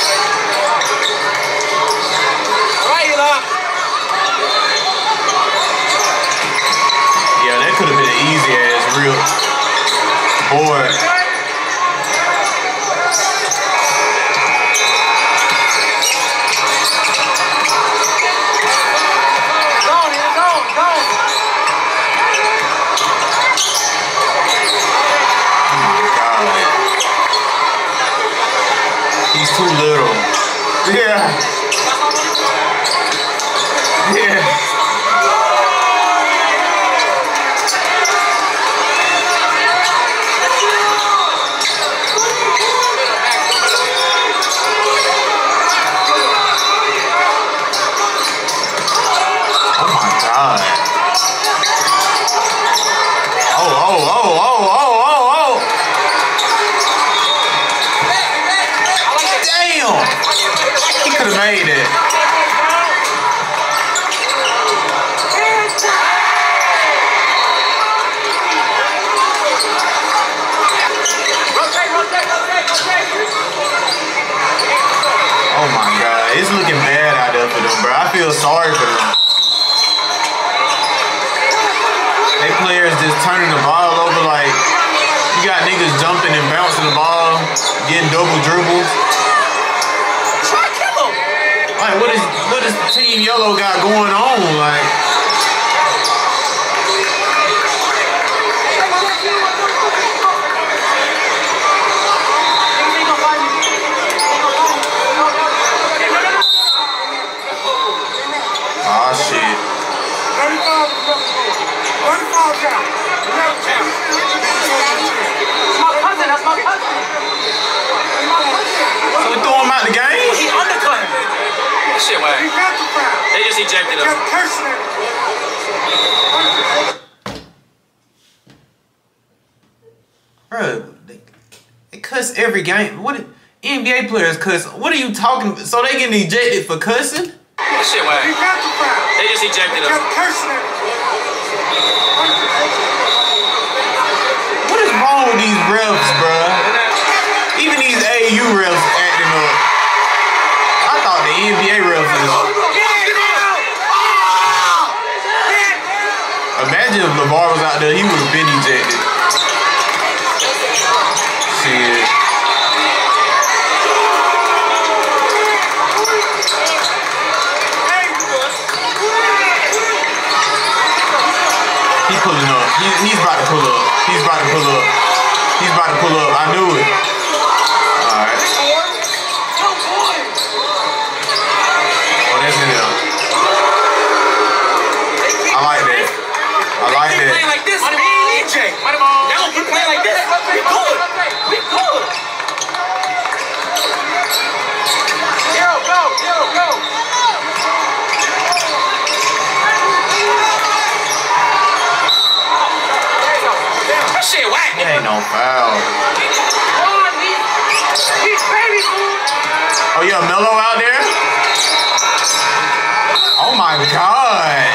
Bro, they, they cuss every game. What NBA players cuss? What are you talking? So they getting ejected for cussing? Shit, whack. They just ejected us. What is wrong with these refs, bruh? Even these AAU refs acting up. I thought the NBA refs was. Imagine if LaVar was out there, he would have been ejected. Shit. He pulling up. He, he's about to pull up. He's about to pull up. He's about to pull up. I knew it. Alright. Oh, that's him. I like that. I like Keep playing that. like this. Me and EJ. Now keep playing like this. We good. We good. Hero, go. Hero, go. That shit That foul. Oh, yeah, Mello out there? Oh my god.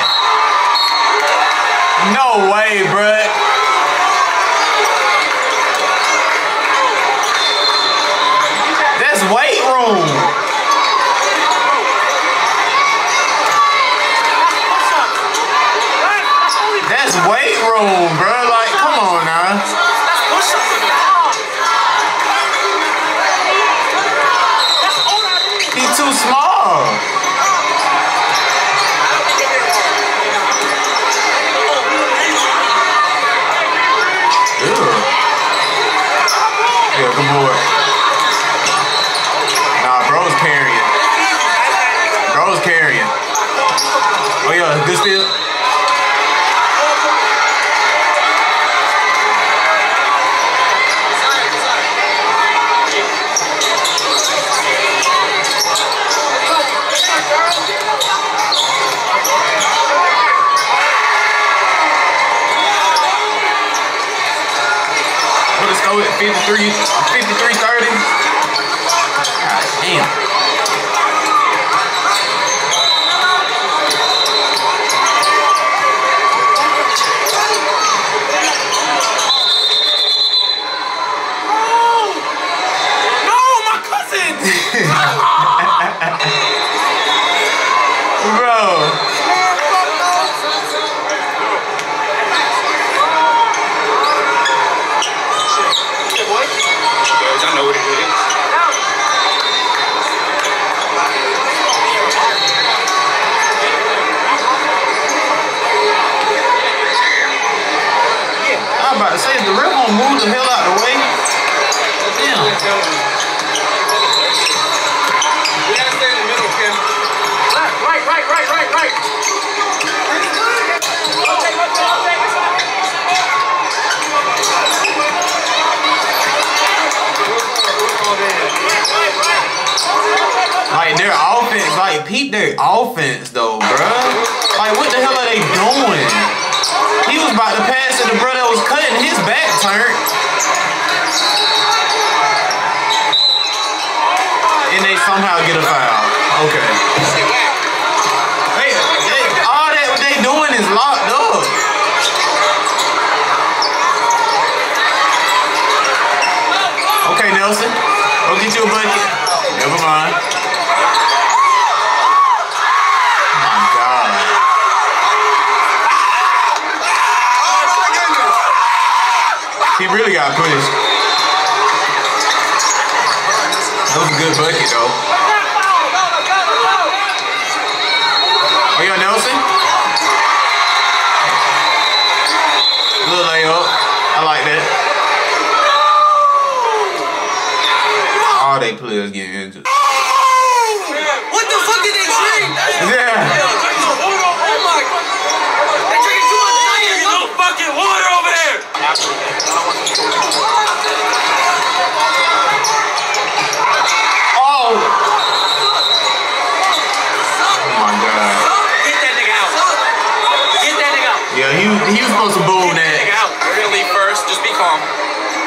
No way, bruh. Lord. Never mind. Oh my God. He really got pushed. That was a good bucket though. Oh yeah, Nelson. Little layup. I like that. All they players getting injured. What the fuck did they drink? Yeah. Oh my god. They drinking too much science. no fucking water over there. Oh. Oh my God. Get that nigga out. Get that nigga out. Yeah, he he was supposed to boom Nigga that. out. We're gonna leave first. Just be calm.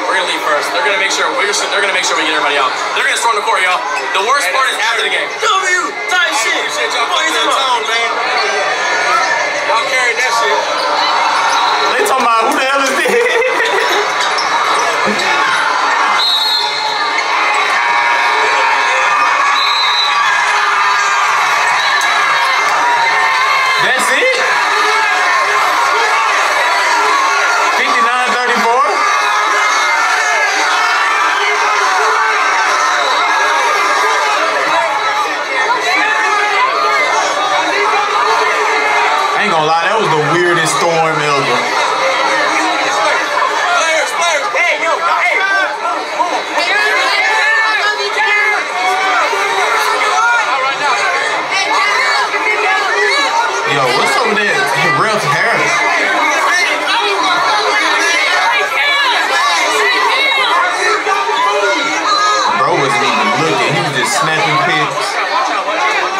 We're gonna leave first. They're gonna make sure. We're just, they're gonna make sure we get everybody out. They're gonna storm the court, y'all. The worst part is after the game. W type shit. y'all What you talking about? man. Y'all carried that shit. They talking about who the hell is this? That's it? 59-34? I ain't gonna lie, that was the weirdest storm ever. Players, players. Hey, yo, hey. Yo, what's up with that Ralph Harris? Bro wasn't even looking, he was just snapping pics.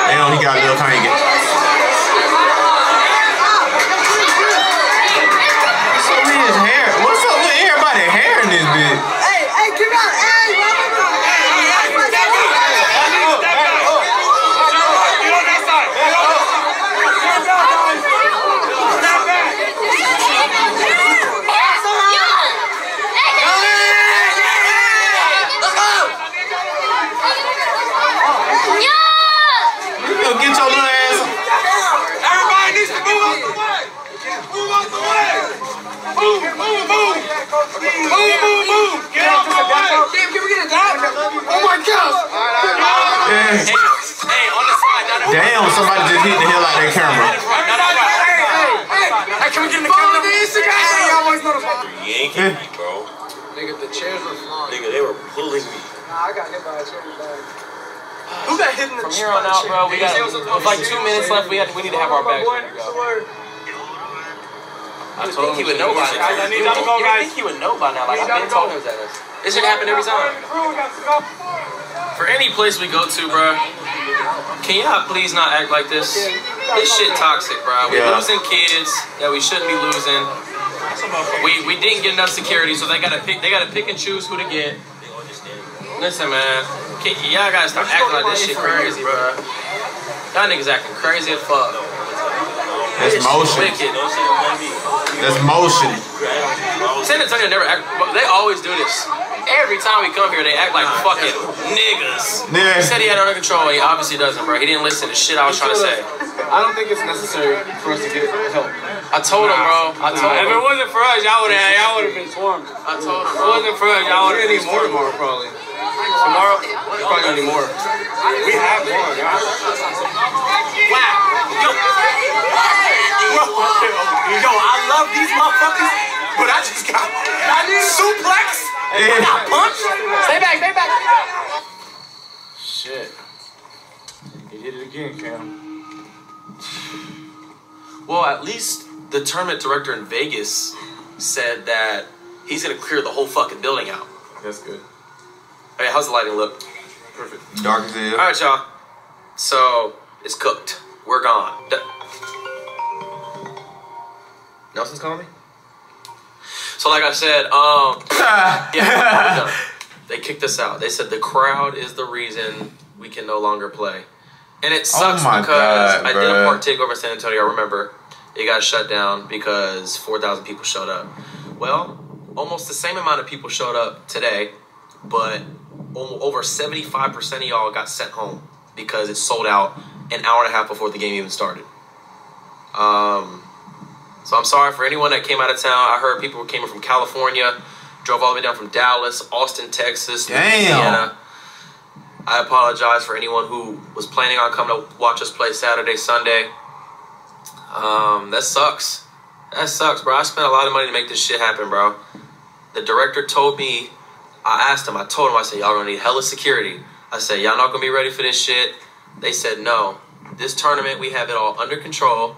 Damn, he got a little hanging. What's up with his hair? What's up with everybody hair in this bitch? Hey, hey, come out. Hey, Yo, get your little ass. Everybody needs to move out the way. Move out the way. Move, move, move. Move, move, move. Get out the way. Damn, can we get a dot? Oh my God. Yeah. Hey, hey, on the side, not in front. Damn, somebody just hit the hell out of that camera. Not in front, not in front. Hey, hey, hey. Hey, can we get in the camera? Hey, y'all always know the phone. Yanking me, bro. Nigga, the chairs were flying. Nigga, they were pulling me. Nah, I got hit by a chair bag. Who got hit in the From here on out, bro, we got with like two minutes left. We got we need to have our bags ready to go. I think he would know by now. I You y'all to go, would think he would know by now. Like I've y'all been to told him that. This should happen every time. For any place we go to, bro, can y'all please not act like this? This shit toxic, bro. We Yeah. losing kids that we shouldn't be losing. We we didn't get enough security, so they gotta pick. They gotta pick and choose who to get. Listen, man, can, y'all gotta stop acting like this shit crazy, bro. Y'all niggas acting crazy as fuck. That's motion. Wicked. That's motion. San Antonio never act. They always do this. Every time we come here, they act like fucking niggas. Yeah. He said he had it under control. He obviously doesn't, bro. He didn't listen to shit I was trying to say. I don't think it's necessary for us to get help. I told him, bro. I told If it wasn't for us, y'all would have y'all would have been swarmed. I told him, If it wasn't for us, y'all would We're have been need more swarmed. tomorrow, probably. Tomorrow, Probably gonna need more. We have more, guys. Wow. Yo. Yo, I love these motherfuckers, but I just got—I need suplex. I got punched. Stay back, stay back. Shit. You did it again, Cam. well, at least the tournament director in Vegas said that he's gonna clear the whole fucking building out. That's good. Hey, how's the lighting look? Perfect. Dark as hell. All right, y'all. So it's cooked. We're gone. D- Nelson's calling me. So, like I said, um, yeah, they kicked us out. They said the crowd is the reason we can no longer play, and it sucks Oh because God, I did a park takeover in San Antonio. I remember it got shut down because four thousand people showed up. Well, almost the same amount of people showed up today, but over seventy five percent of y'all got sent home because it sold out an hour and a half before the game even started. Um, so I'm sorry for anyone that came out of town. I heard people came from California, drove all the way down from Dallas, Austin, Texas. Louisiana. I apologize for anyone who was planning on coming to watch us play Saturday, Sunday. Um, that sucks. That sucks, bro. I spent a lot of money to make this shit happen, bro. The director told me, I asked him, I told him, I said, y'all gonna need hella security. I said, y'all not gonna be ready for this shit. They said, no. This tournament, we have it all under control.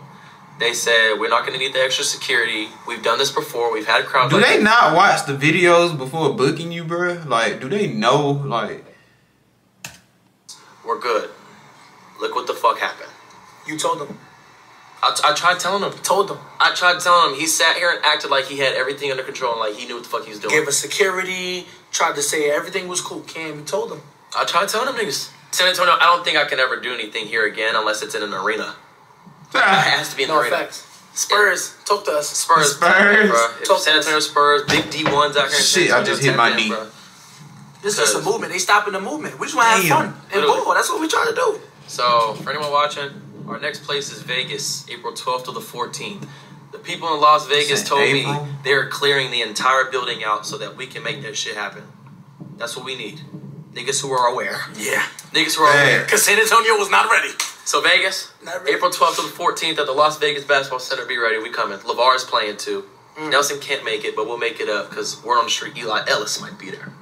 They said, we're not gonna need the extra security. We've done this before. We've had crowds Do like they this. not watch the videos before booking you, bro? Like, do they know? Like, We're good. Look what the fuck happened. You told them. I, I tried telling him. Told them. I tried telling him. He sat here and acted like he had everything under control and like he knew what the fuck he was doing. Gave us security. Tried to say everything was cool. Cam, you told them. I tried telling them niggas. San Antonio, I don't think I can ever do anything here again unless it's in an arena. It has to be in No an arena. effects. Spurs, talk to us. Spurs, Spurs. bro. Talk San. Antonio Spurs, big D ones out here. Shit, I just hit my knee. bro. This is just a movement. They stopping the movement. We just want to have fun and Literally. ball. That's what we trying to do. So, for anyone watching, our next place is Vegas, April 12th to the 14th. The people in Las Vegas told April? me they're clearing the entire building out so that we can make that shit happen. That's what we need. Niggas who are aware. Yeah. Niggas who are Hey. aware. Because San Antonio was not ready. So Vegas, Not ready. April 12th to the 14th at the Las Vegas Basketball Center. Be ready. We coming. LaVar is playing too. Mm. Nelson can't make it, but we'll make it up because word on the street, Eli Ellis might be there.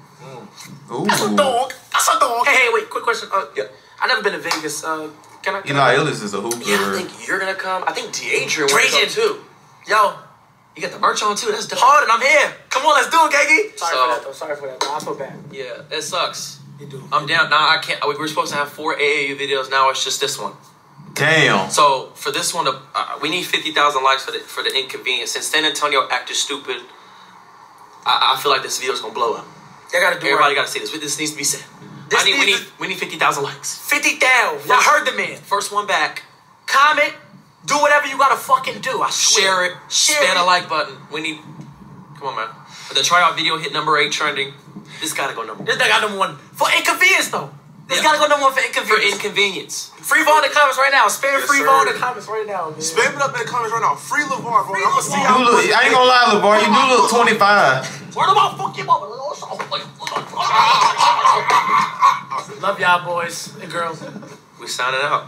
ooh. That's a dog. That's a dog. Hey, hey, wait. Quick question. Uh, Yeah. I've never been to Vegas. Uh, can I? Can Eli I Ellis is a hoop Yeah, I think you're gonna come. I think Deadrian will come too. Yo, You got the merch on too. That's dope. hard and I'm here. Come on, let's do it, Gaggy. Sorry So- for that, though. Sorry for that. though. I feel bad. Yeah, it sucks. You do. I'm down now. I can't. We were supposed to have four AAU videos. Now it's just this one. Damn. So for this one, to, uh, we need fifty thousand likes for the for the inconvenience. Since San Antonio acted stupid, I, I feel like this video's gonna blow up. They gotta do it. Everybody right. gotta see this. This needs to be said. This I need, we needs need we need fifty thousand likes. Fifty thousand. Y'all heard the man. First one back. Comment. Do whatever you gotta fucking do. I swear. Share it. Share Spam it. a like button. We need. Come on, man. The tryout video hit number eight trending. This gotta go number one. This nigga got number one for inconvenience though. This Yeah. gotta go number one for inconvenience. For inconvenience. inconvenience. free ball in the comments right now. Spam Yes, free sir. ball in the comments right now. Man. Spam it up in the comments right now. Free LaVar, bro. Free I'm gonna see how look, I ain't gonna lie, LaVar, you do look 25. Word about fucking mama. Love y'all boys and girls. We signing out.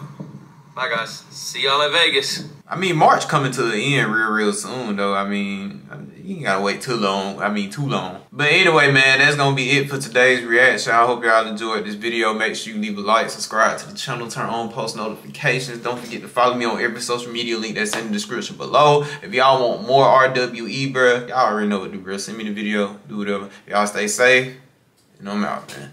Bye guys. See y'all in Vegas. I mean, March coming to the end real, real soon, though. I mean, you you ain't gotta wait too long. I mean, too long. But anyway, man, that's gonna be it for today's reaction. I hope y'all enjoyed this video. Make sure you leave a like, subscribe to the channel, turn on post notifications. Don't forget to follow me on every social media link that's in the description below. If y'all want more RWE, bruh, y'all already know what to do, bruh. Send me the video, do whatever. Y'all stay safe, and I'm out, man.